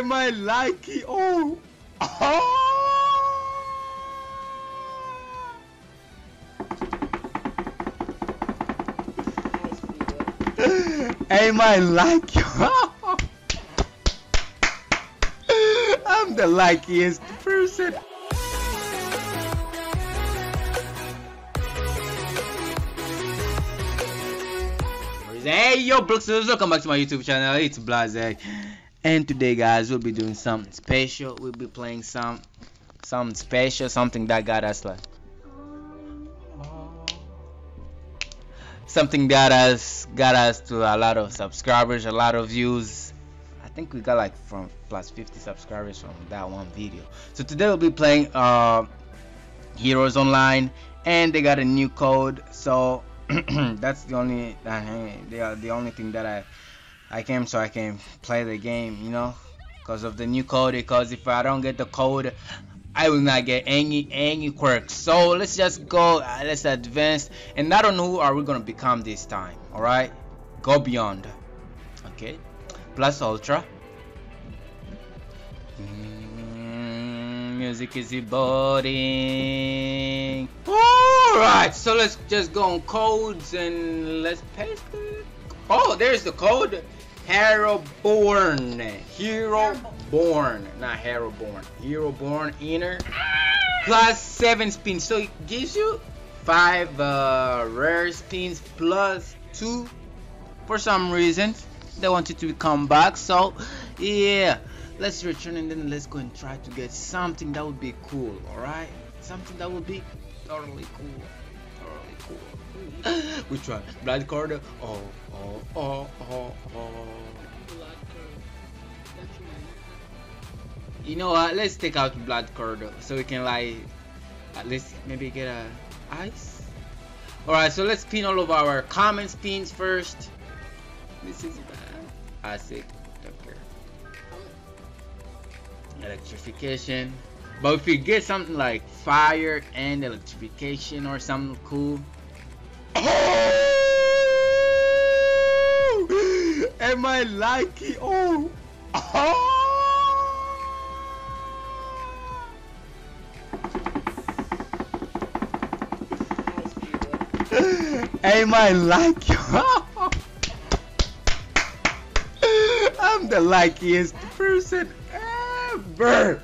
I lucky? Oh. oh. Am I lucky? I'm the luckiest person. Hey yo, Brooksters, welcome back to my YouTube channel. It's Blazackk, and today, guys, we'll be doing something special. We'll be playing some, something special, something that got us like, something that has got us to a lot of subscribers, a lot of views. I think we got like from plus 50 subscribers from that one video. So today we'll be playing uh, Heroes Online, and they got a new code. So that's the only uh, they are the only thing that I I came so I can play the game, you know, because of the new code. Because if I don't get the code, I will not get any any quirks. So let's just go. Uh, let's advance, and I don't know who are we gonna become this time. All right, go beyond. Okay, plus ultra. Mm, music is boring. Alright, so let's just go on codes and let's paste it. Oh, there's the code. Hero born. Hero born. Not hero born. Hero born inner. Plus seven spins. So it gives you five uh, rare spins plus two. For some reason, they want it to come back. So yeah, let's return and then let's go and try to get something that would be cool. Alright? Something that would be totally cool. Totally cool. Which one? Blood Corridor? Oh, oh, oh, oh, oh. You know what? Let's take out Blood Corridor so we can like at least maybe get a ice. Alright, so let's pin all of our common spins first. This is bad. Acid. Okay. Electrification. But if you get something like fire and electrification or something cool. Oh! Am I lucky? Oh! Oh! Am I lucky? I'm the luckiest person ever.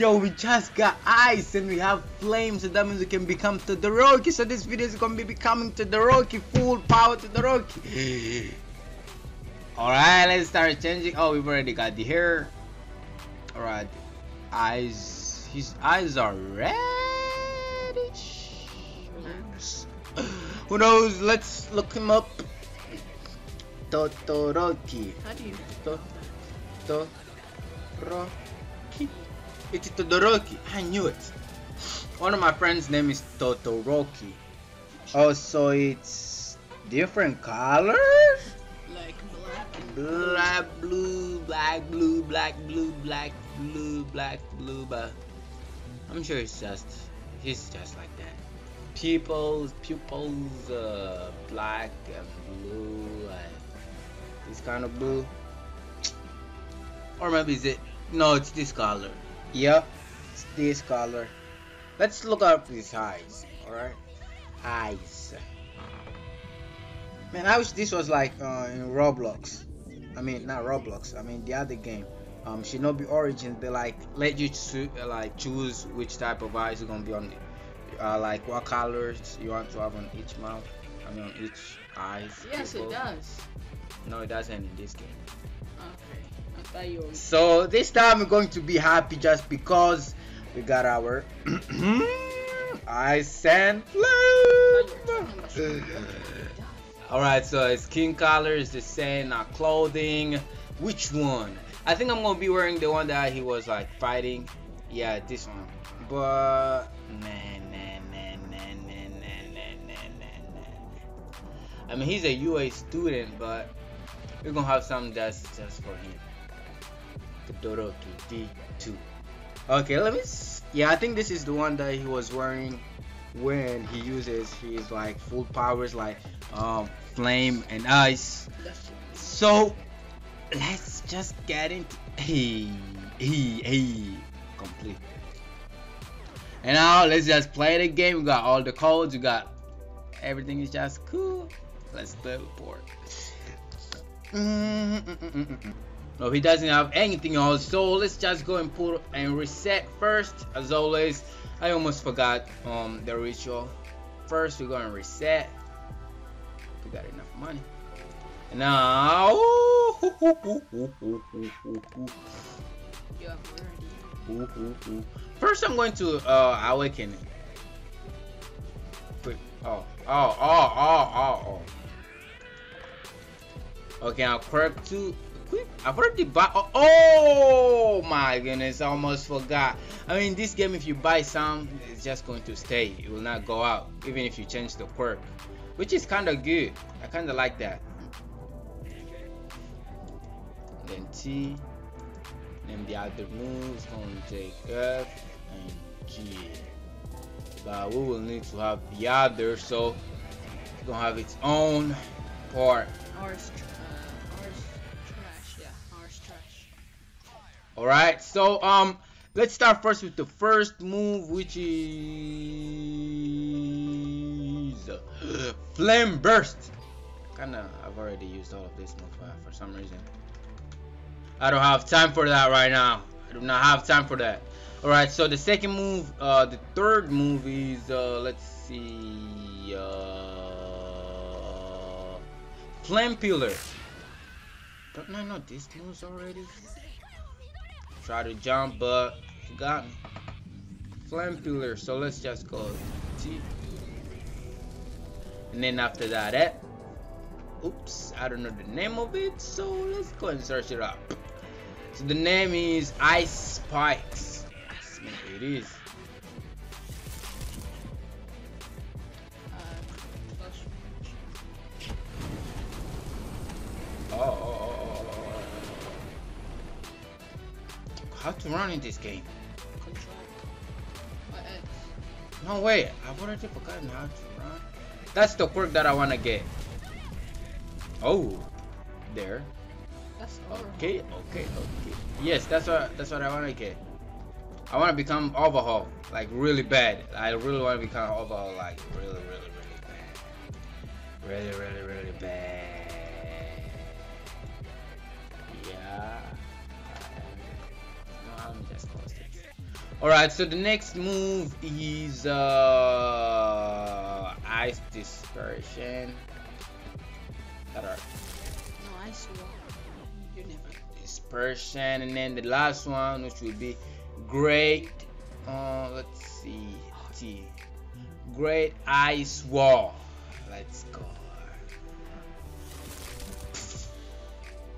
Yo, we just got ice and we have flames, so that means we can become Todoroki. So this video is gonna be becoming Todoroki, full power Todoroki. Alright, let's start changing. Oh, we've already got the hair. Alright, eyes. His eyes are reddish. Who knows? Let's look him up. Todoroki. How do you? Todoroki. It's Todoroki. I knew it. One of my friends' name is Todoroki. Oh, so it's different colors? Like black and Black, blue, black, blue, black, blue, black, blue, black, blue, but I'm sure it's just, he's just like that. Pupils, pupils, uh, black and blue, like this kind of blue. Or maybe is it, no, it's this color. Yep, it's this color. Let's look up his eyes, alright? Eyes. Man, I wish this was like uh, in Roblox. I mean, not Roblox. I mean the other game, um, Shinobi Origins. They like let you choo- uh, like choose which type of eyes are gonna be on, uh, like what colors you want to have on each mouth. I mean, on each eyes. Yes, it does. No, it doesn't in this game. So this time we're going to be happy just because we got our ice and. Alright, so it's skin color is the same, not clothing. Which one? I think I'm gonna be wearing the one that he was like fighting. Yeah, this one. But nah, nah, nah, nah, nah, nah, nah, nah, nah. I mean, he's a UA student, but we're gonna have something that's just for him. Todoroki D2. Okay, let me. Yeah, I think this is the one that he was wearing when he uses his like full powers, like um, flame and ice. So let's just get into Hey, hey, hey. Complete. And now let's just play the game. We got all the codes. We got everything is just cool. Let's teleport. No, he doesn't have anything else. So let's just go and put and reset first. As always, I almost forgot um the ritual. First, we're gonna reset. We got enough money. Now. First, I'm going to uh, awaken. Wait, oh, oh, oh, oh, oh, oh. Okay, I'll quirk two. I've already bought. Oh, oh my goodness, I almost forgot. I mean, this game, if you buy some, it's just going to stay. It will not go out, even if you change the quirk, which is kind of good. I kind of like that. Then T. Then the other moves going to take F and G. But we will need to have the other, so it's gonna have its own part. Tr- All right, so um, let's start first with the first move, which is Flame Burst. Kinda, I've already used all of this move for some reason. I don't have time for that right now. I do not have time for that. All right, so the second move, uh, the third move is uh, let's see, uh, Flame Pillar. Don't I know these moves already? Try to jump, but Got me. Flame Pillar. So let's just go T. And then after that, eh? Oops, I don't know the name of it, so let's go and search it up. So the name is Ice Spikes. Yes, It is. How to run in this game? Control. What X? No way, I've already forgotten how to run. That's the quirk that I wanna get. Oh, there. That's. Okay, okay, okay. Yes, that's what that's what I wanna get. I wanna become overhaul, like really bad. I really wanna become overhaul, like really, really, Alright, so the next move is uh ice dispersion. Alright. No, I swear. You never. dispersion and then the last one which will be great uh let's see T great ice wall let's go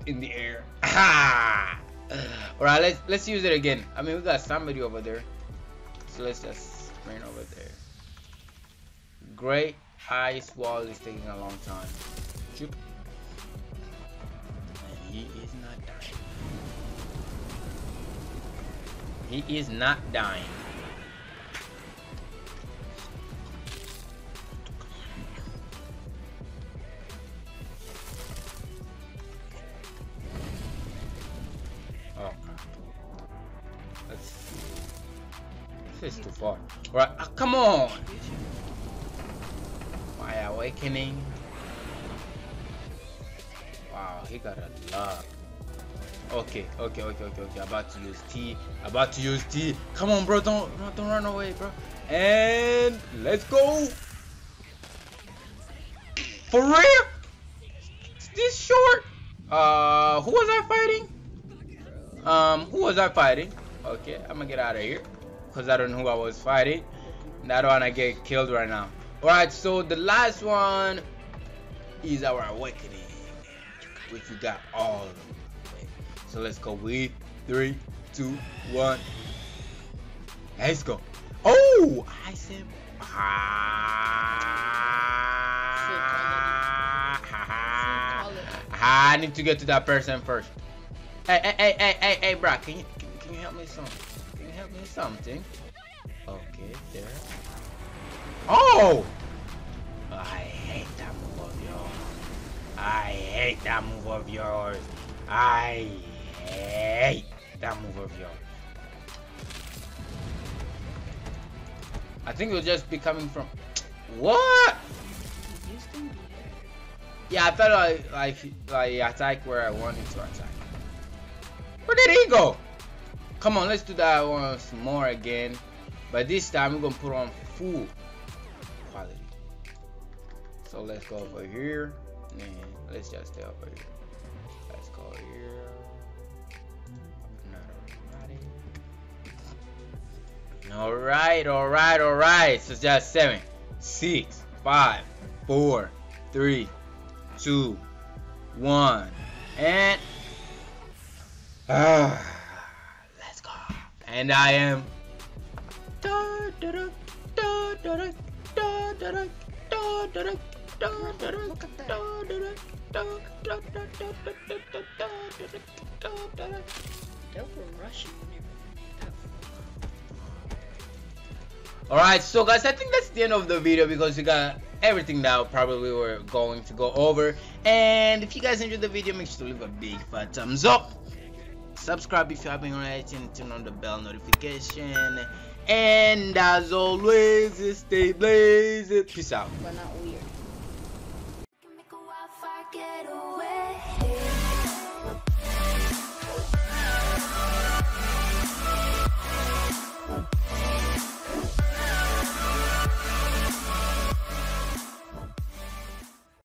in the air all right let's let's use it again. I mean we got somebody over there. So let's just sprint over there. Great ice wall is taking a long time. Shoop. And he is not dying. He is not dying. Is too far. Right, ah, come on! My awakening. Wow, he got a lot. Okay, okay, okay, okay, okay. About to use T. About to use T. Come on, bro. Don't, don't, run away, bro. And let's go. For real? This short? Uh, who was I fighting? Um, who was I fighting? Okay, I'm gonna get out of here because I don't know who I was fighting. And I don't wanna get killed right now. All right, so the last one is our awakening, which we got all. So let's go with three, two, one. Let's go. Oh, I said. I need to get to that person first. Hey, hey, hey, hey, hey, hey, bro, can you can, can you help me something? Can you help me something? Okay, there. Oh! I hate that move of yours. I hate that move of yours. I Hey, that move of yours. I think it'll just be coming from. What? He used to be there. Yeah, I thought I like like attack where I wanted to attack. Where did he go? Come on, let's do that once more again. But this time we're gonna put on full quality. So let's go over here and let's just stay over here. Let's go here. All right, all right, all right. So just seven, six, five, four, three, two, one, and ah. And I am. Alright, so guys, I think that's the end of the video because we got everything that probably we're going to go over. And if you guys enjoyed the video, make sure to leave a big fat thumbs up. Subscribe if you haven't already and turn on the bell notification. And as always, stay blazed. Peace out.